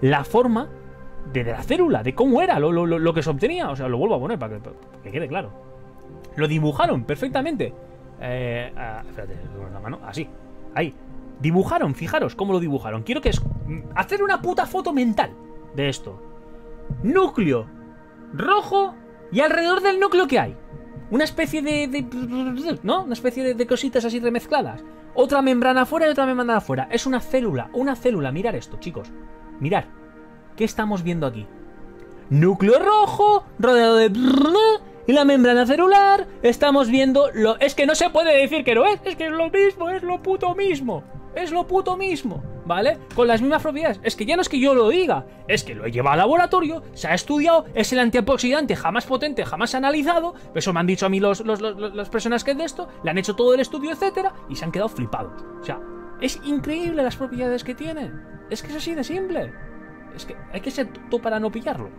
la forma de, de la célula, de cómo era lo, lo- lo- que se obtenía. O sea, lo vuelvo a poner para que, quede claro. Lo dibujaron perfectamente. Eh, ah, espérate, la mano. Así. Ahí. Dibujaron, fijaros cómo lo dibujaron. Quiero que es. mm, Hacer una puta foto mental de esto. Núcleo rojo y alrededor del núcleo que hay. Una especie de. ¿No? Una especie de, de cositas así remezcladas. Otra membrana afuera y otra membrana afuera. Es una célula, una célula. Mirar esto, chicos. Mirar. ¿Qué estamos viendo aquí? núcleo rojo, rodeado de... Y la membrana celular, estamos viendo lo... Es que no se puede decir que no es, es que es lo mismo, es lo puto mismo. Es lo puto mismo, ¿vale? Con las mismas propiedades. Es que ya no es que yo lo diga, es que lo he llevado al laboratorio, se ha estudiado, es el antioxidante jamás potente, jamás analizado. Eso me han dicho a mí los, los- los- las personas que es de esto, le han hecho todo el estudio, etcétera, y se han quedado flipados. O sea, es increíble las propiedades que tienen. Es que es así de simple. Es que hay que ser tonto para no pillarlo.